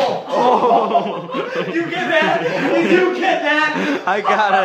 Oh. You get that? Did You get that? I got it.